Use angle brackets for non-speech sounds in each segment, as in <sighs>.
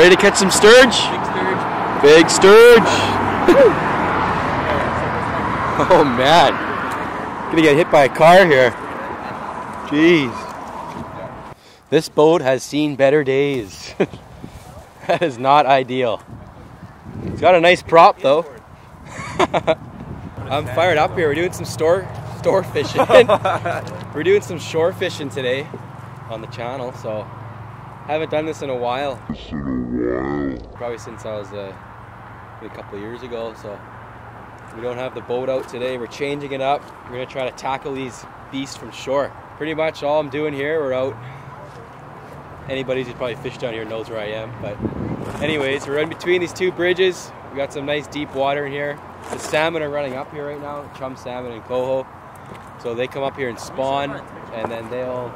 Ready to catch some sturge? Big Big sturge. sturge. <laughs> oh man. Gonna get hit by a car here. Jeez. This boat has seen better days. <laughs> that is not ideal. It's got a nice prop though. <laughs> I'm fired up here. We're doing some store store fishing. We're doing some shore fishing today on the channel, so haven't done this in a while. Probably since I was uh, a couple of years ago. So we don't have the boat out today. We're changing it up. We're gonna try to tackle these beasts from shore. Pretty much all I'm doing here. We're out. Anybody who's probably fished down here knows where I am. But anyways, we're in between these two bridges. We got some nice deep water in here. The salmon are running up here right now. Chum salmon and coho. So they come up here and spawn, and then they'll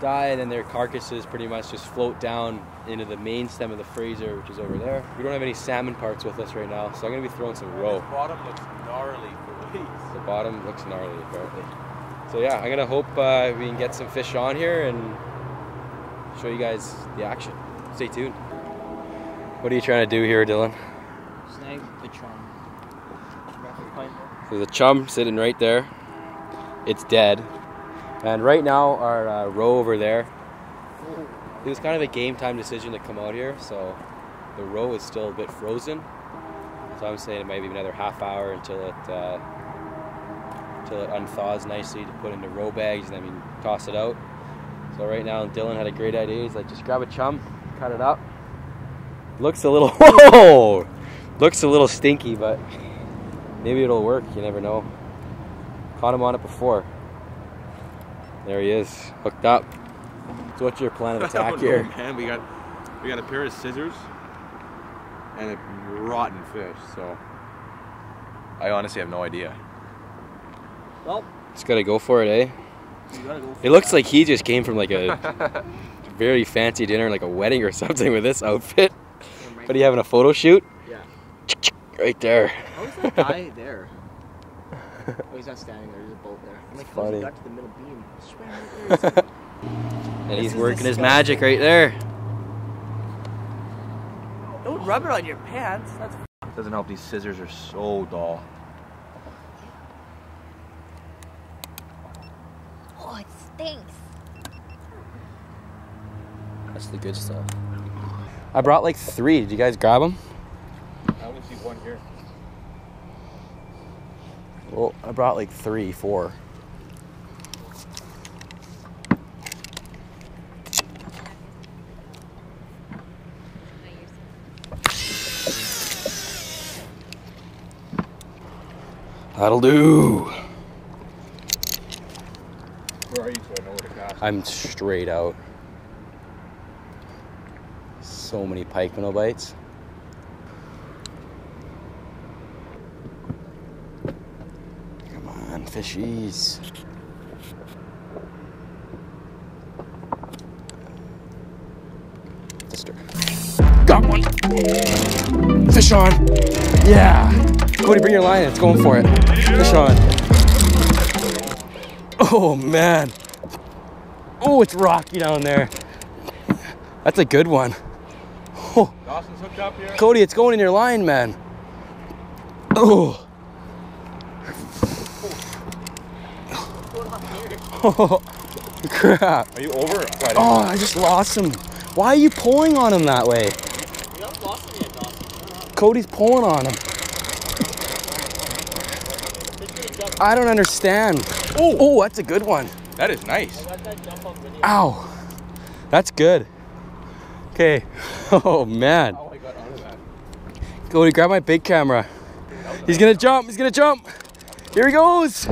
die, and then their carcasses pretty much just float down into the main stem of the Fraser, which is over there. We don't have any salmon parts with us right now, so I'm gonna be throwing some roe. The bottom looks gnarly for weeks. The bottom looks gnarly, apparently. So yeah, I'm gonna hope uh, we can get some fish on here and show you guys the action. Stay tuned. What are you trying to do here, Dylan? Snag the chum. There's a chum sitting right there. It's dead. And right now, our uh, roe over there, it was kind of a game time decision to come out here, so the roe is still a bit frozen. So I'm saying it might be another half hour until it uh, until it unthaws nicely to put into roe bags and then we toss it out. So right now, Dylan had a great idea. He's like, just grab a chum, cut it up. Looks a little, <laughs> whoa! Looks a little stinky, but maybe it'll work. You never know. Caught him on it before. There he is, hooked up. So what's your plan of <laughs> I attack don't know, here? man. We got we got a pair of scissors and a rotten fish. So I honestly have no idea. Well, Just gotta go for it, eh? you gotta go. It looks like he just came from like a <laughs> very fancy dinner, like a wedding or <laughs> something with this outfit. But he having a photo shoot? Yeah. Right there. How is that guy there? Oh, he's not standing there. There's a boat there. Like, funny. he got to the middle beam? Swear. <laughs> And he's working his magic right there. Don't rub it on your pants. That's Doesn't help these scissors are so dull. Oh, it stinks. That's the good stuff. I brought like three. Did you guys grab them? I only see one here. Well, I brought like three, four. That'll do. Where are you so I know where to cast? I'm straight out. So many pike minnow bites. Come on, fishies. Sister. Got one. Fish on. Yeah. Cody, bring your line in. It's going for it. Fish on. Oh, man. Oh, it's rocky down there. That's a good one. Oh, Dawson's hooked up here. Cody, it's going in your line, man. Oh. Oh, <laughs> crap. Are you over? Right Oh, I just lost him. Why are you pulling on him that way? You haven't lost him yet, Dawson. Cody's pulling on him. I don't understand. Oh, oh, that's a good one. That is nice. Got that jump on. Ow. That's good. Okay. <laughs> Oh, man. How I got that? Cody, grab my big camera. He's gonna jump. He's gonna jump. Here he goes.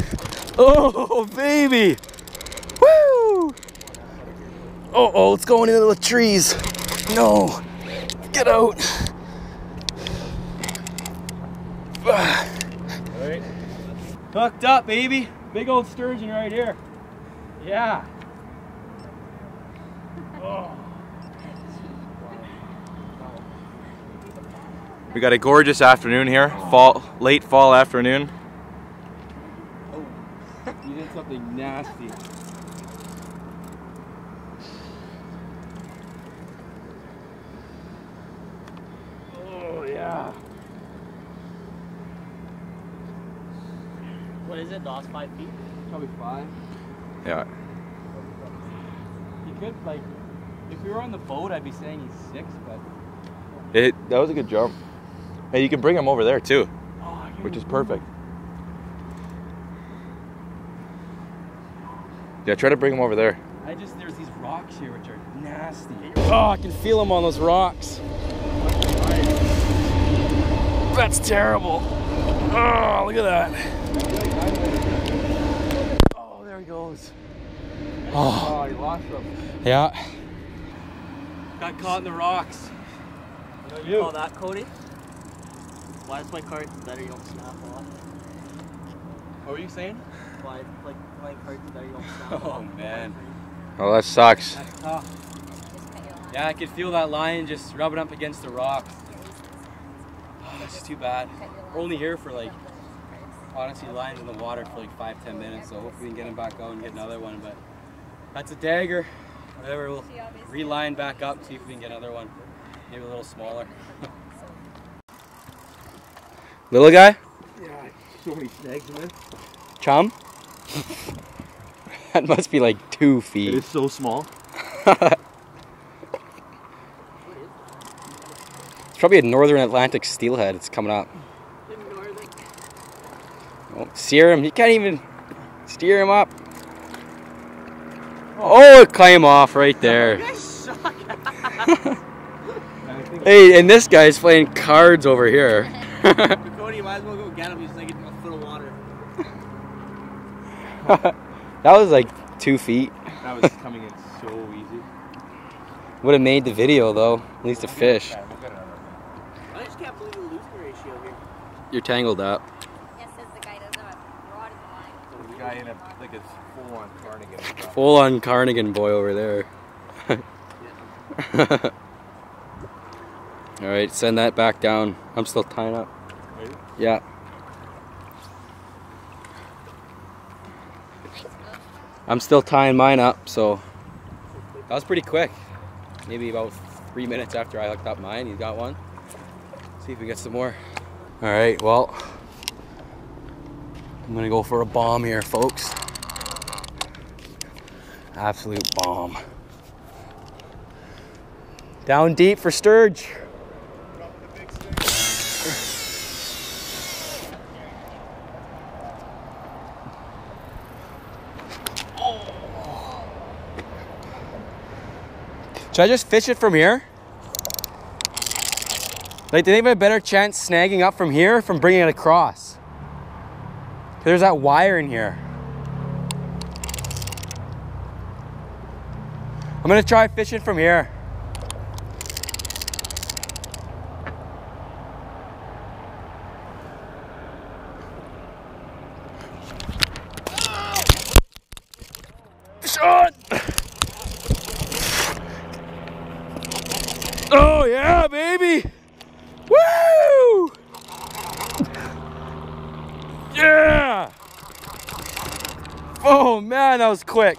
Oh, <laughs> baby. Woo. Oh, oh, it's going into the trees. No. Get out. <sighs> Ah. Hooked up, baby. Big old sturgeon right here. Yeah. <laughs> Oh. We got a gorgeous afternoon here. Fall late fall afternoon. Oh. <laughs> You did something nasty. What is it? Lost five feet? Probably five. Yeah. You could like, if we were on the boat, I'd be saying he's six, but. It that was a good jump. Hey, you can bring him over there too, Oh, which is perfect. Yeah, try to bring him over there. I just there's these rocks here which are nasty. Oh, I can feel them on those rocks. That's terrible. Oh, look at that. Oh, goes. Oh, he lost him. yeah. Got caught in the rocks. You call that Cody? Why is my cart better you don't snap off? What were you saying? Why like my cart's better you don't <laughs> snap Oh, off? man. Oh, that sucks. That's tough. Yeah, I could feel that line just rubbing up against the rocks. Oh, that's too bad. We're only here for like, honestly, lying in the water for like five, ten minutes, so hopefully we can get him back out and get another one. But that's a dagger. Whatever, we'll reline back up, see if we can get another one. Maybe a little smaller. <laughs> Little guy? Yeah, so many snags in there. Chum? <laughs> that must be like two feet. It is so small. <laughs> It's probably a northern Atlantic steelhead. It's coming up. Oh, steer him. You can't even steer him up. Oh, it came off right there. <laughs> hey, and this guy's playing cards over here. <laughs> Cody, you might as well go get him. He's like a foot of water. <laughs> that was like two feet. That was coming in so easy. Would have made the video though. At least a fish. I just can't believe the losing ratio here. You're tangled up. Yes, says the guy doesn't have a rod in the line. The guy in a like a full on cardigan. Full on Carnigan boy over there. <laughs> All right, send that back down. I'm still tying up. Ready? Yeah. I'm still tying mine up, so that was pretty quick. Maybe about three minutes after I hooked up mine, he's got one. See if we get some more. All right, well, I'm gonna go for a bomb here, folks. Absolute bomb. Down deep for Sturge. Should I just fish it from here? Like, do they have a better chance snagging up from here from bringing it across? There's that wire in here. I'm gonna try fishing from here. Shot! Oh yeah, baby! Woo! Yeah! Oh man, that was quick.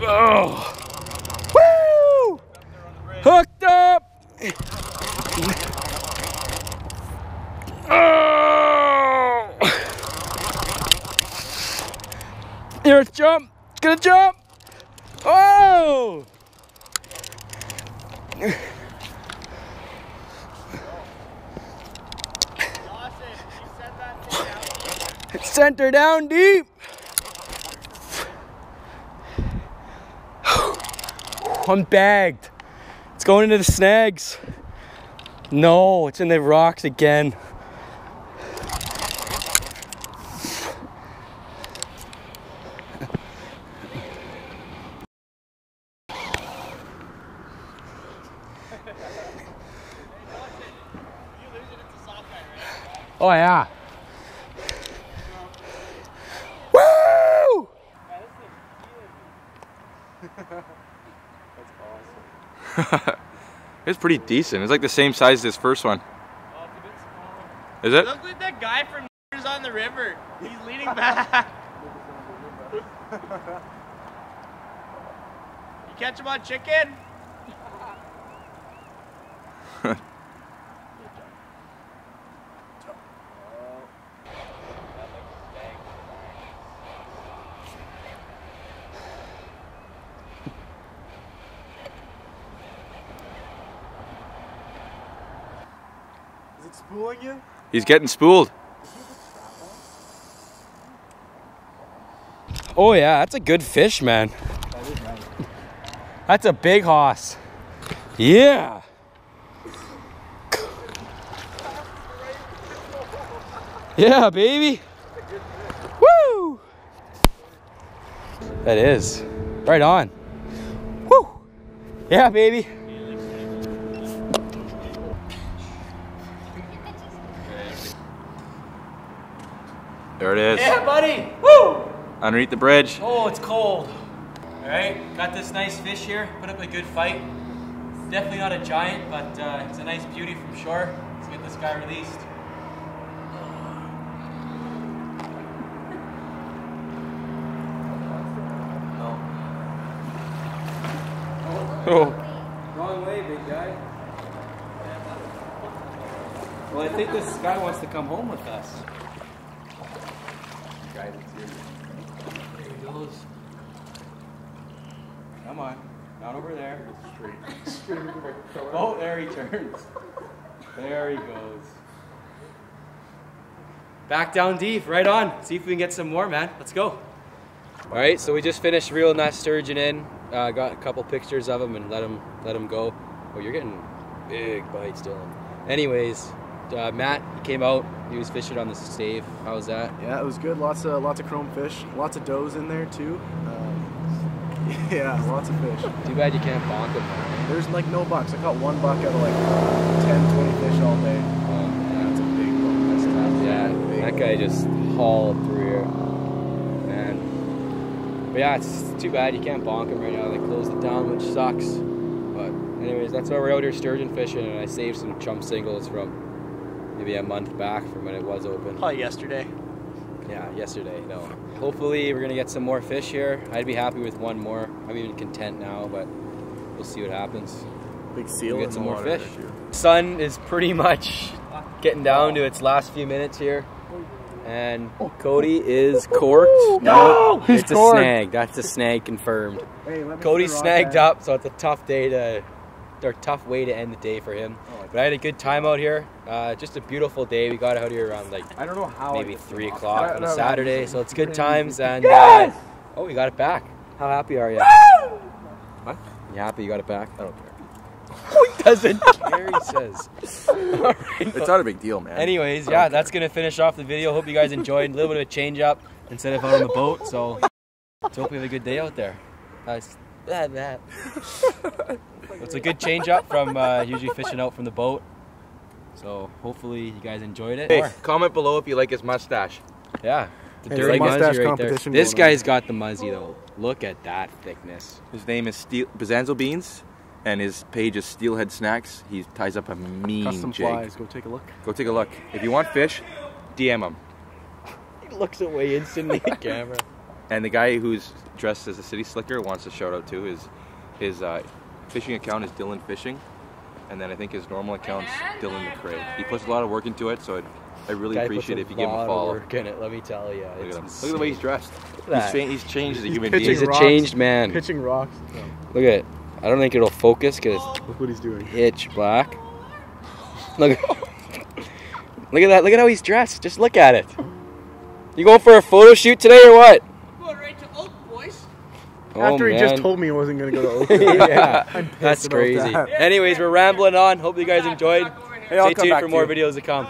Oh! Woo! Hooked up! Oh! Here, jump! Gonna jump! Oh! Center down deep. I'm bagged. It's going into the snags. No, it's in the rocks again. Oh yeah. Woo! It's pretty decent. It's like the same size as this first one. Is it? Look like that guy from on the river. He's leaning back. <laughs> you catch him on chicken? <laughs> spooling you? He's getting spooled. Oh yeah, that's a good fish, man. That's a big hoss. Yeah. Yeah, baby. Woo! That is. Right on. Woo! Yeah, baby. There it is. Yeah, buddy. Woo! Underneath the bridge. Oh, it's cold. All right, got this nice fish here. Put up a good fight. Definitely not a giant, but uh, it's a nice beauty from shore. Let's get this guy released. Oh. Wrong way, big guy. Well, I think this guy wants to come home with us. There he goes. Come on. Not over there. Straight. oh, there he turns. There he goes. Back down deep, right on. See if we can get some more, man. Let's go. All right, so we just finished reeling that sturgeon in. Uh, got a couple pictures of him and let him let him go. Oh, you're getting big bites, Dylan. Anyways, uh, Matt he came out. He was fishing on the stave. How was that? Yeah, it was good. Lots of lots of chrome fish. Lots of does in there too. Um, <laughs> yeah, lots of fish. Too bad you can't bonk man. There's like no bucks. I caught one buck out of like 10, 20 fish all day. Oh, That's a big buck. that's tough. Yeah, that guy just hauled through here, man. But yeah, it's too bad you can't bonk him right now. They closed it down, which sucks. But anyways, that's why we're out here sturgeon fishing, and I saved some chum singles from maybe a month back from when it was open. Probably yesterday. Yeah, yesterday. No. Hopefully, we're gonna get some more fish here. I'd be happy with one more. I'm even content now, but we'll see what happens. Big seal. We'll get some more fish. there. Sun is pretty much getting down to its last few minutes here. And Cody is corked. No, He's it's a corked. snag. That's a snag confirmed. Hey, Cody's see the rock snagged back. up, so it's a tough day to, or tough way to end the day for him. Oh, But I had a good time out here. Uh, just a beautiful day. We got out here around like I don't know how. maybe three o'clock on a Saturday, so it's good times. crazy. And uh, oh, we got it back. How happy are you? What? You happy you got it back? I don't care. <laughs> he doesn't care. He says. <laughs> Alright, It's not a big deal, man. Anyways, yeah, that's gonna finish off the video. Hope you guys enjoyed. A little bit of a change up instead of out on the boat. So, so hope you have a good day out there. That's that that. It's a good change up from uh, usually fishing out from the boat. So hopefully you guys enjoyed it. Hey, comment below if you like his mustache. Yeah. The Hey, dirty it's mustache muzzy right there. competition This going on. guy's got the muzzy though. Look at that thickness. His name is Steel Bazanzo Beans, and his page is Steelhead Snacks. He ties up a mean Custom jig. flies. Go take a look. Go take a look. If you want fish, DM him. <laughs> He looks away instantly at <laughs> camera. And the guy who's dressed as a city slicker wants a shout out too. His his uh, fishing account is Dylan Fishing, and then I think his normal account's Dylan McCrae. He puts a lot of work into it, so I'd, I really Guy appreciate it if you give him a follow. Work in it, let me tell you. Look at him. Look at the way he's dressed. He's, cha- he's changed as a He's human pitching being. He's a rocks. changed man. Pitching rocks. Look at it. I don't think it'll focus because Look what he's doing. pitch black. Look <laughs> Look at that. Look at how he's dressed. Just look at it. You going for a photo shoot today or what? Going right to Oak, boys. Oh, After he just told me he wasn't gonna go to <laughs> Oakland. yeah, <laughs> I'm that's crazy. that. Anyways, we're rambling on. Hope you guys enjoyed. Hey, Stay tuned for more you. videos to come.